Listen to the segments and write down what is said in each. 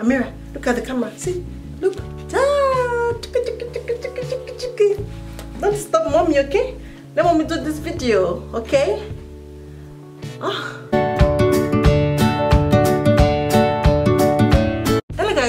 Amira, look at the camera. See, look. Don't stop mommy, okay? Let mommy do this video, okay? Oh.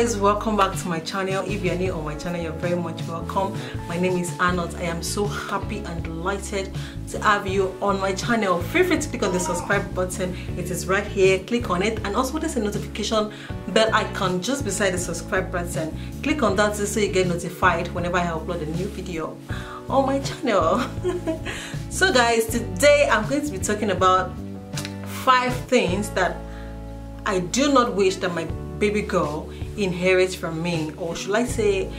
Guys welcome back to my channel. If you're new on my channel you're very much welcome. My name is Arnold. I am so happy and delighted to have you on my channel. Feel free to click on the subscribe button. It is right here. Click on it. And also there's a notification bell icon just beside the subscribe button. Click on that so you get notified whenever I upload a new video on my channel. So guys today I'm going to be talking about five things that I do not wish that my baby girl inherits from me? Or should I say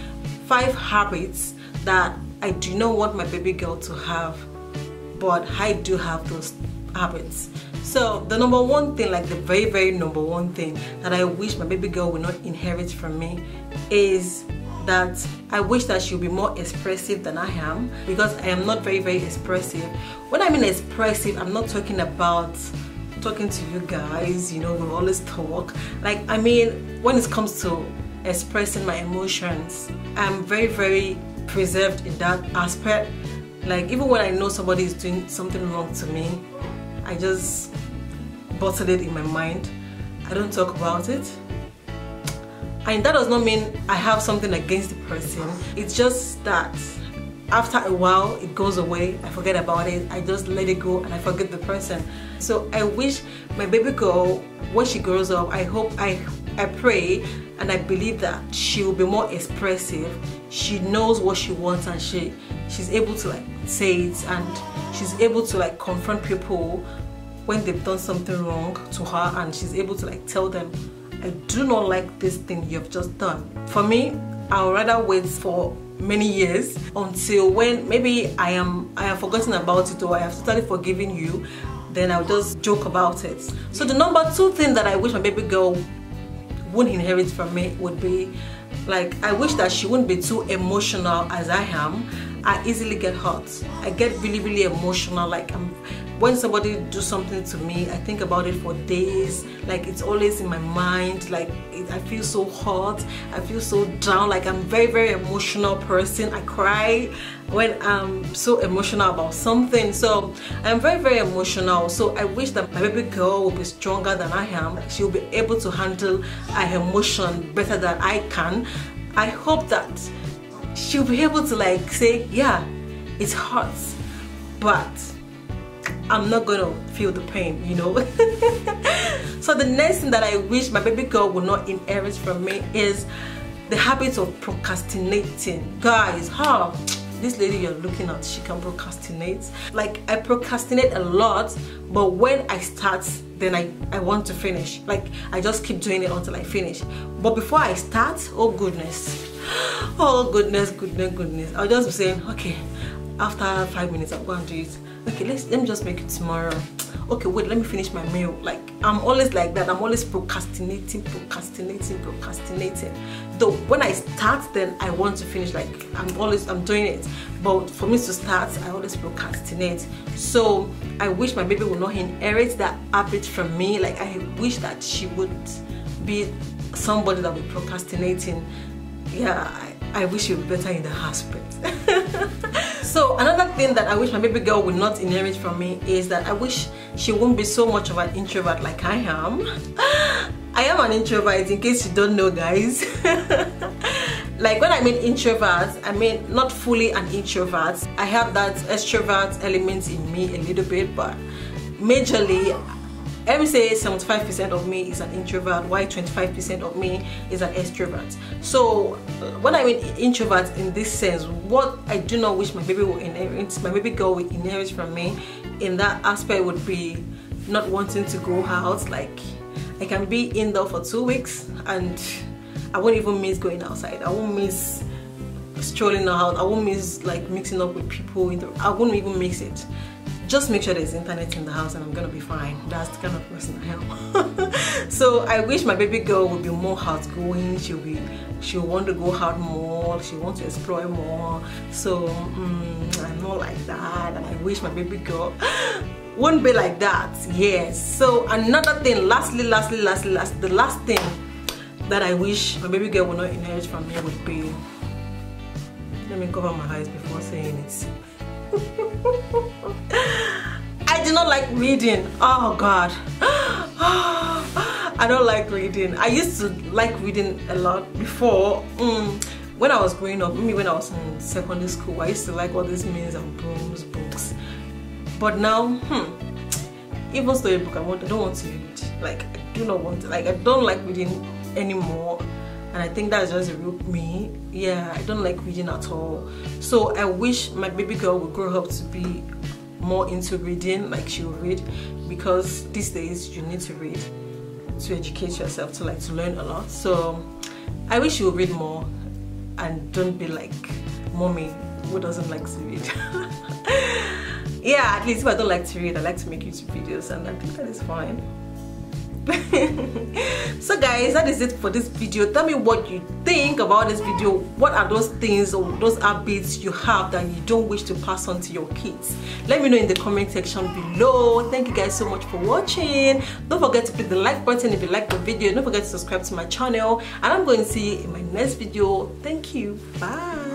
five habits that I do not want my baby girl to have but I do have those habits. So the number one thing like the very very number one thing that I wish my baby girl will not inherit from me is that I wish that she'll be more expressive than I am because I am not very very expressive. When I mean expressive I'm not talking about talking to you guys you know we always talk. Like i mean when it comes to expressing my emotions i'm very very preserved in that aspect. Like even when i know somebody is doing something wrong to me i just bottle it in my mind. I don't talk about it. And that does not mean i have something against the person. It's just that after a while it goes away. I forget about it. I just let it go and i forget the person. So i wish my baby girl when she grows up i hope i i pray and i believe that she will be more expressive. She knows what she wants and she she's able to like say it and she's able to like confront people when they've done something wrong to her and she's able to like tell them I do not like this thing you've just done. For me, I would rather wait for many years until when maybe I am I have forgotten about it or I have totally forgiven you then I'll just joke about it. So the number two thing that I wish my baby girl wouldn't inherit from me would be like I wish that she wouldn't be too emotional as I am. I easily get hurt. I get really really emotional like I'm when somebody do something to me i think about it for days. Like it's always in my mind like it, i feel so hot i feel so down like i'm very very emotional person. I cry when i'm so emotional about something. So i'm very very emotional. So i wish that my baby girl will be stronger than i am. She'll be able to handle her emotion better than i can. I hope that she'll be able to like say yeah it hurts but I'm not gonna feel the pain, you know. so the next thing that I wish my baby girl will not inherit from me is the habit of procrastinating. Guys, how this lady you're looking at, she can procrastinate. Like I procrastinate a lot, but when I start, then I, I want to finish. Like I just keep doing it until I finish. But before I start, oh goodness, oh goodness, goodness, goodness. I'll just be saying, okay, after five minutes, I'm going to do it. Okay let's let me just make it tomorrow. Okay wait let me finish my meal. Like i'm always like that. I'm always procrastinating procrastinating procrastinating. Though when i start then i want to finish. Like i'm always i'm doing it. But for me to start i always procrastinate. So i wish my baby would not inherit that habit from me like i wish that she would be somebody that would be procrastinating yeah I, I wish she would be better in the aspect So another thing that I wish my baby girl would not inherit from me is that I wish she won't be so much of an introvert like I am. I am an introvert in case you don't know guys. like when I mean introvert, I mean not fully an introvert. I have that extrovert element in me a little bit but majorly let me say 75% of me is an introvert Why 25% of me is an extrovert so uh, when I mean introvert in this sense what I do not wish my baby will inherit my baby girl will inherit from me in that aspect would be not wanting to go out like I can be indoor for two weeks and I won't even miss going outside I won't miss strolling out I won't miss like mixing up with people the, I won't even miss it just make sure there's internet in the house and I'm gonna be fine. That's the kind of person I am. so I wish my baby girl would be more outgoing. She'll be, she'll want to go out more. She wants to explore more. So mm, I'm not like that. And I wish my baby girl wouldn't be like that. Yes. So another thing, lastly, lastly, lastly, last, the last thing that I wish my baby girl will not inherit from me would be let me cover my eyes before saying it. I do not like reading. Oh god. I don't like reading. I used to like reading a lot before. Mm, when I was growing up maybe when I was in secondary school I used to like all these Mills and Boons. But now hmm even storybook I want I don't want to read. Like I do not want to like I don't like reading anymore. And I think that's just a real me. Yeah I don't like reading at all. So I wish my baby girl would grow up to be more into reading like she'll read. Because these days you need to read to educate yourself to like to learn a lot. So I wish you would read more and don't be like mommy who doesn't like to read? Yeah at least if I don't like to read I like to make YouTube videos and I think that is fine so guys that is it for this video. Tell me what you think about this video. What are those things or those habits you have that you don't wish to pass on to your kids? Let me know in the comment section below. Thank you guys so much for watching. Don't forget to click the like button if you like the video. Don't forget to subscribe to my channel. And i'm going to see you in my next video. Thank you. Bye